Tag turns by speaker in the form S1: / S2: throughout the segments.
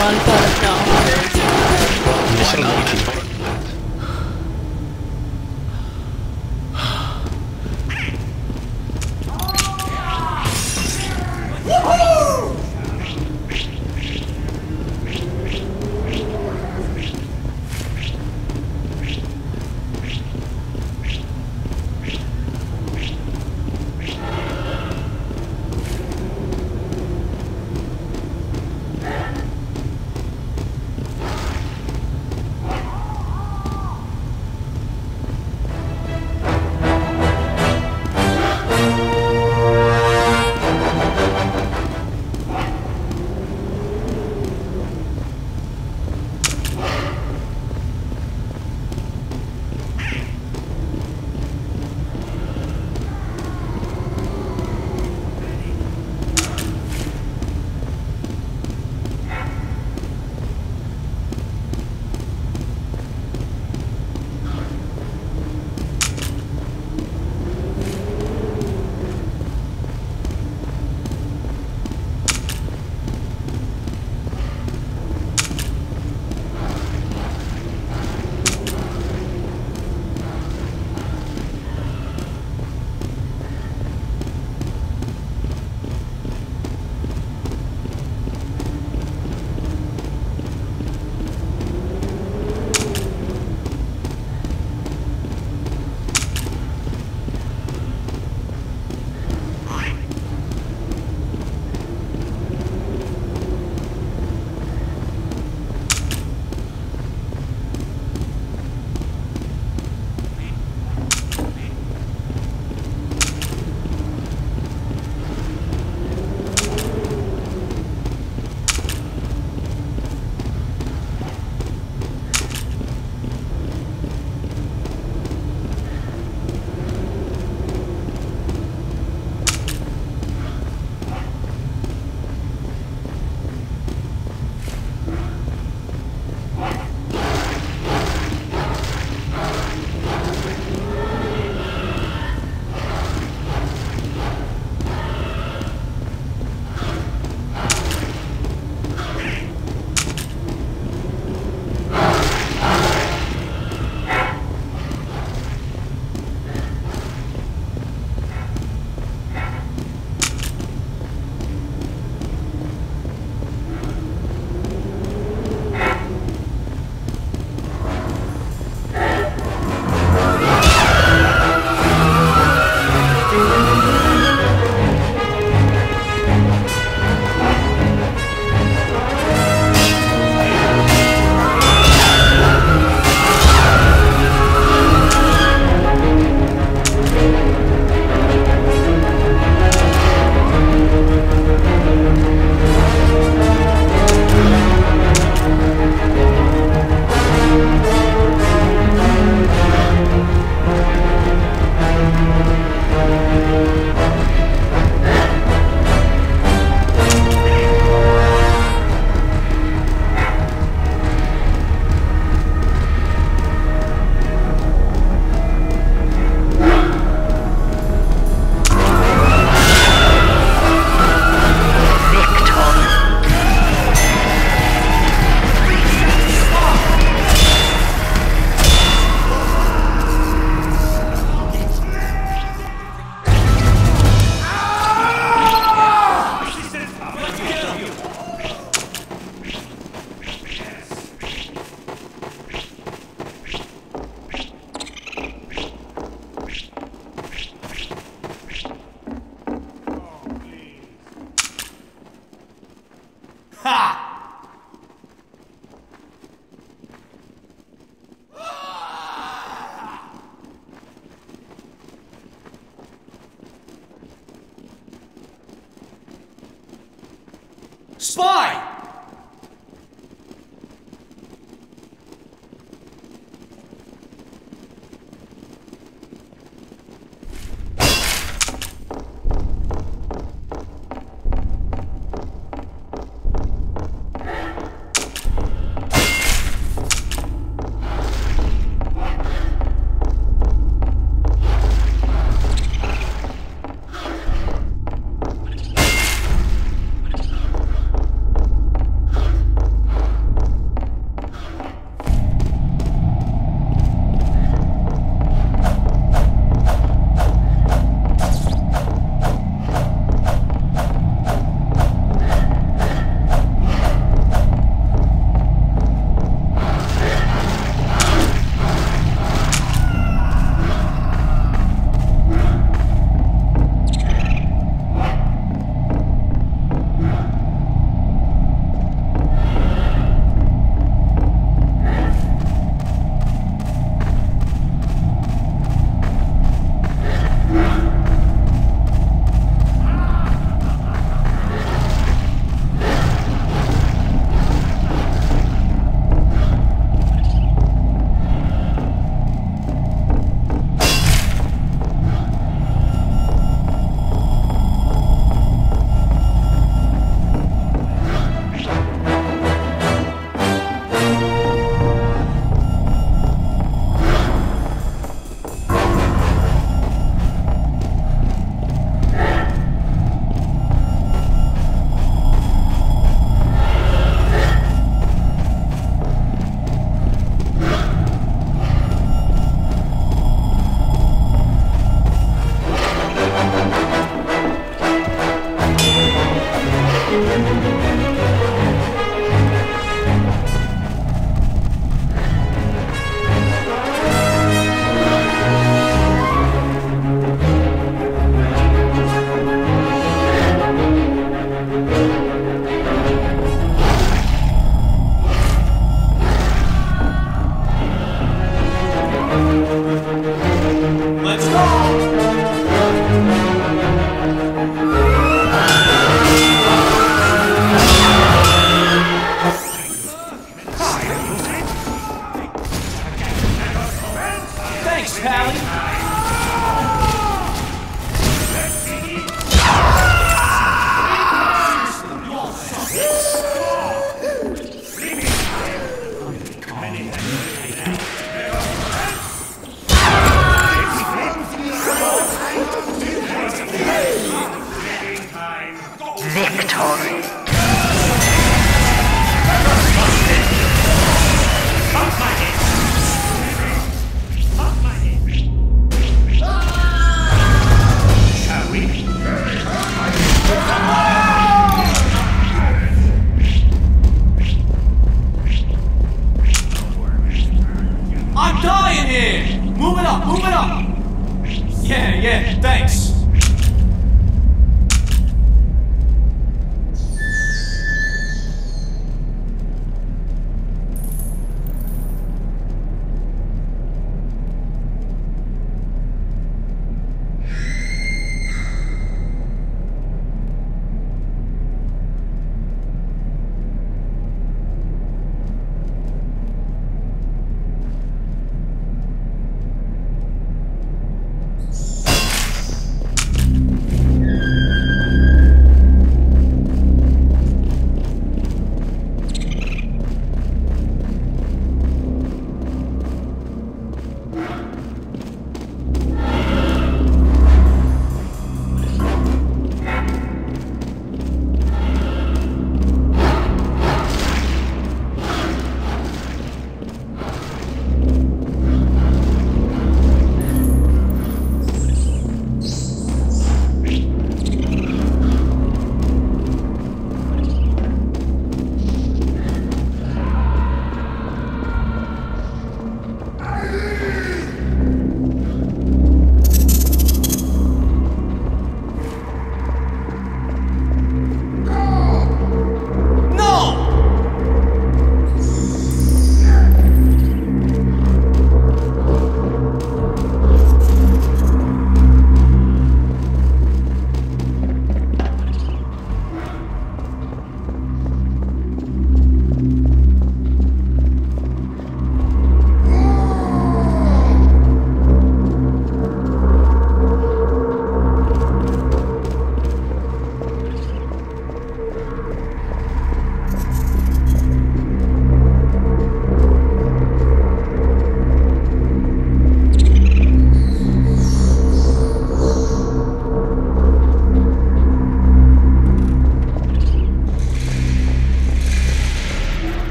S1: one.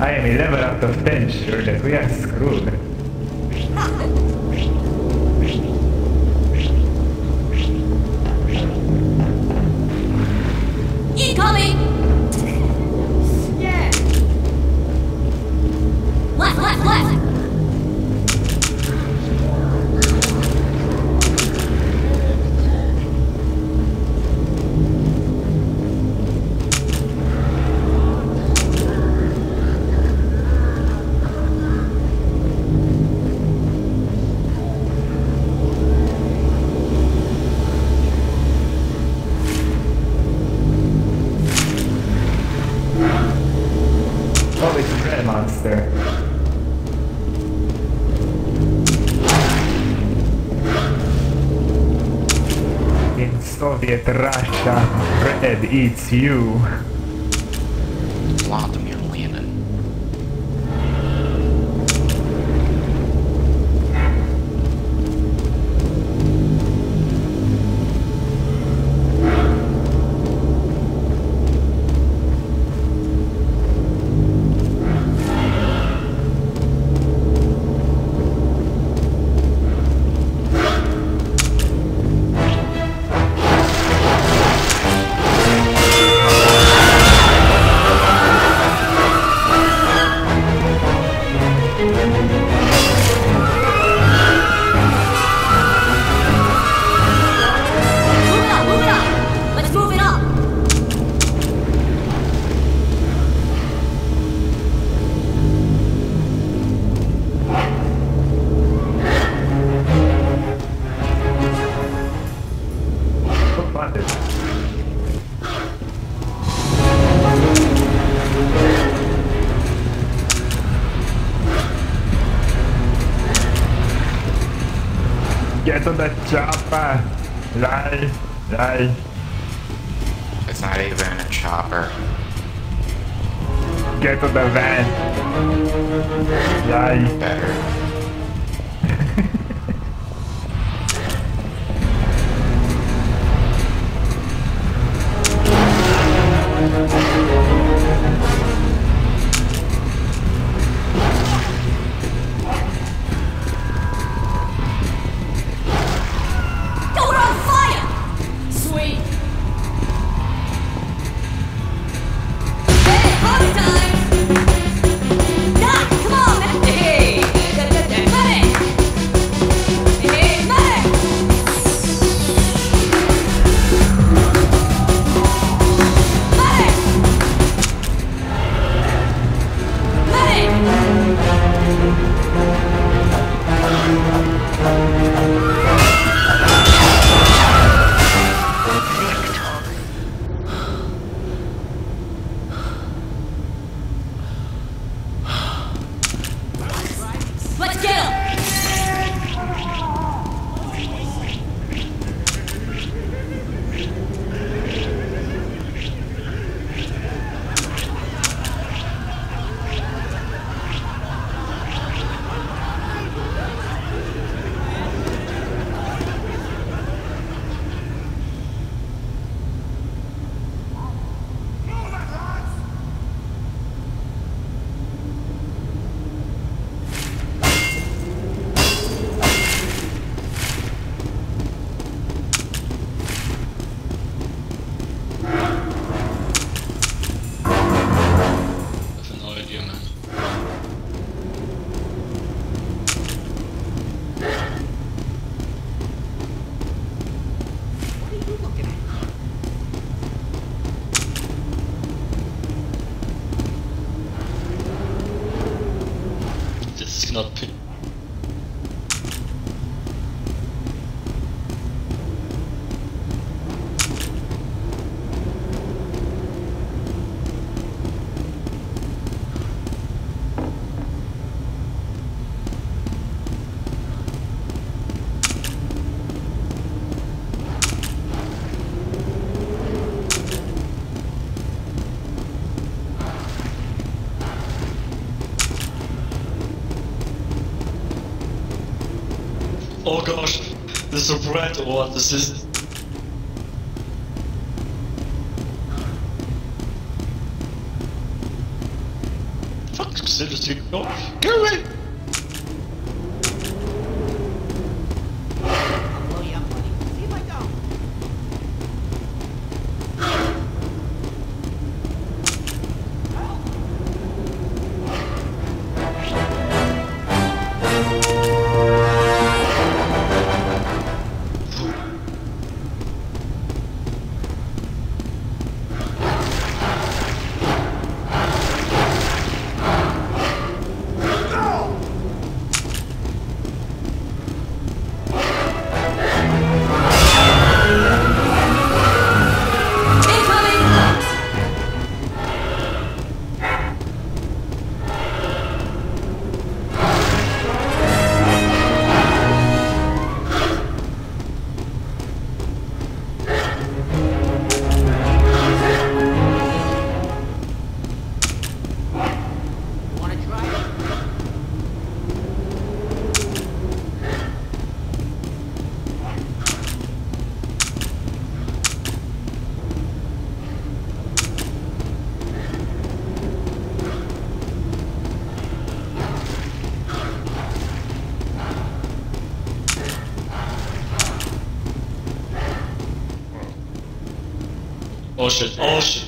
S1: I am
S2: 11 out of 10 sure that we are screwed. You. To the chopper! Lie! Lie!
S3: It's not even a chopper.
S2: Get to the van! Lie!
S3: Better.
S1: this is a rat or what? This is. Fuck seriously. Go away! Oh shit,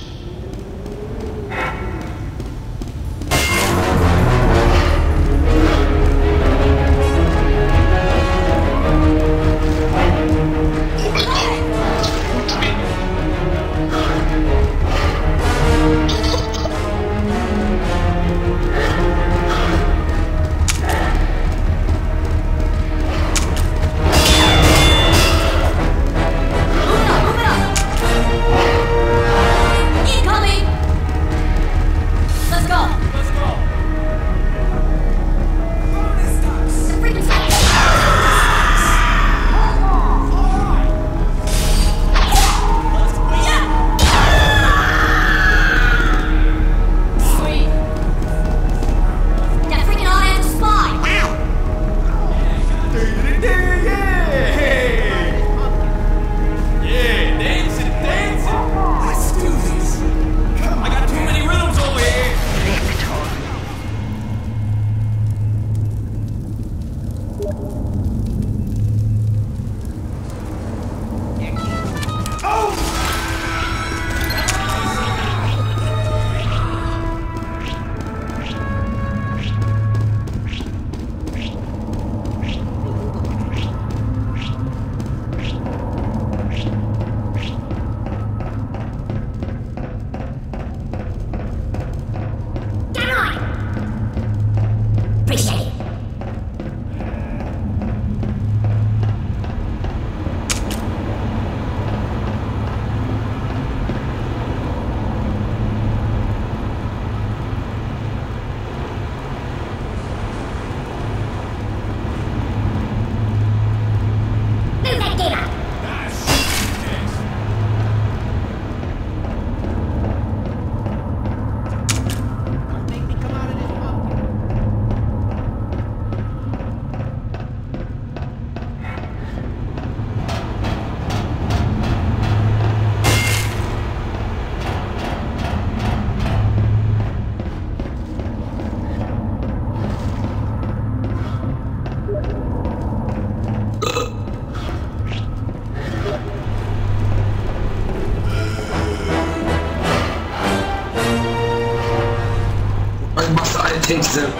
S4: take them.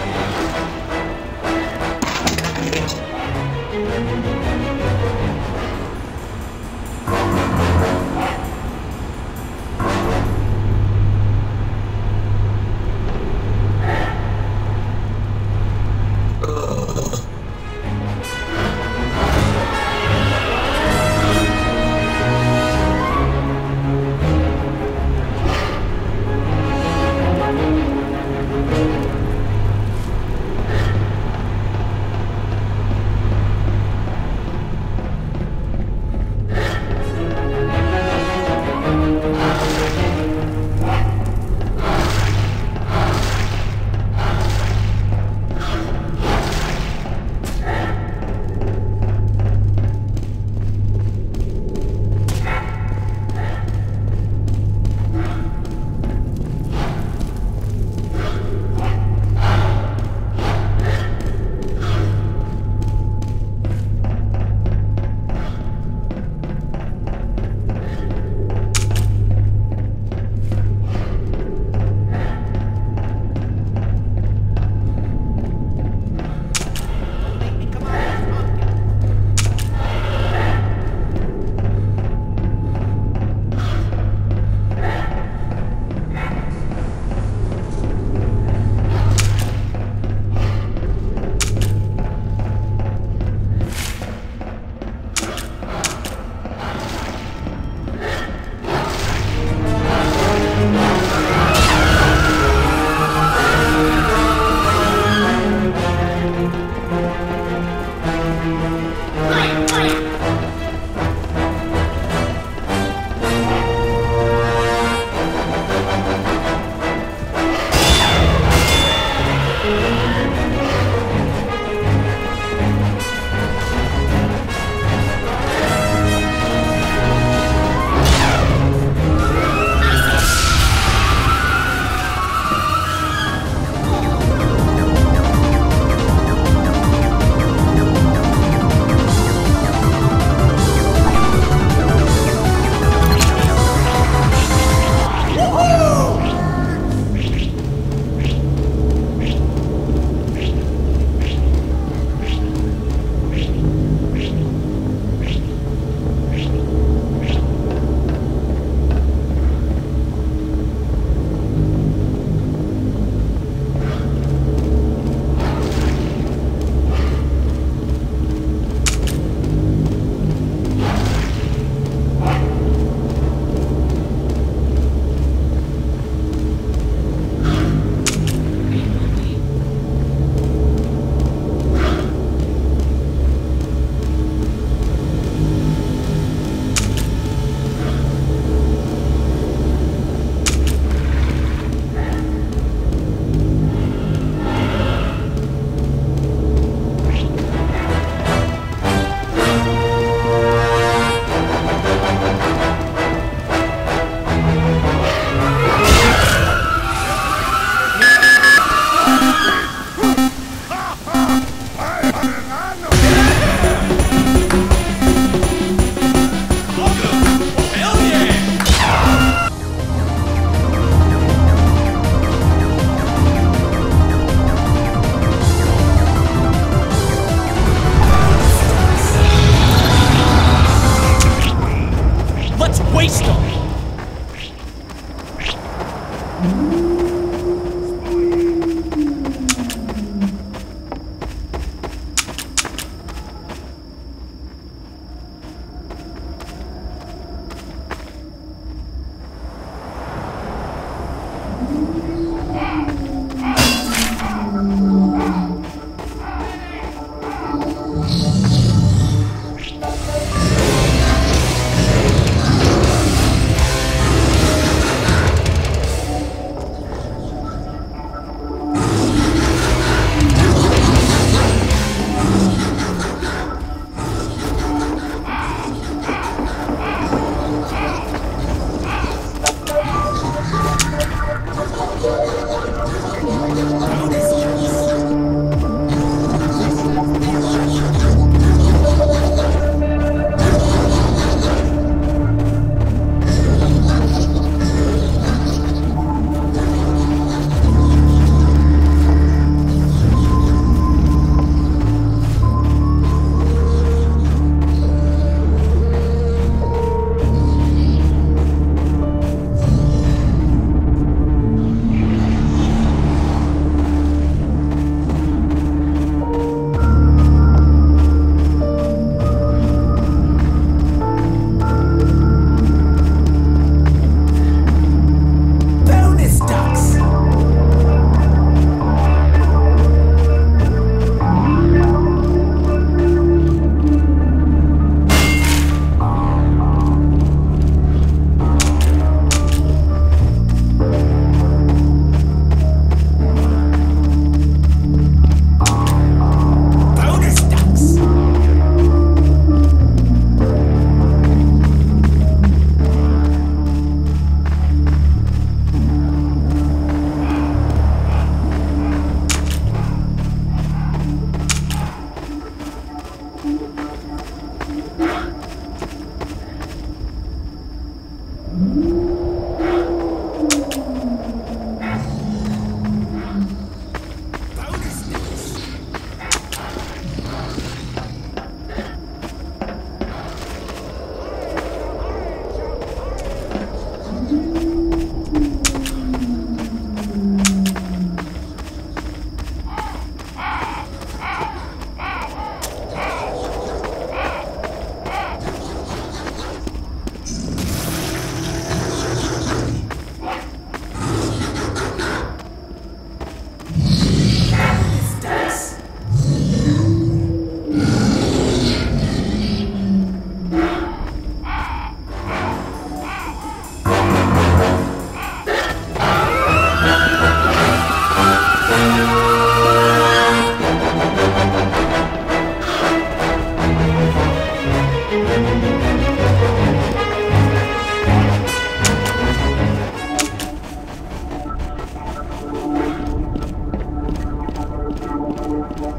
S2: Thank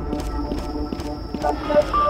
S2: you.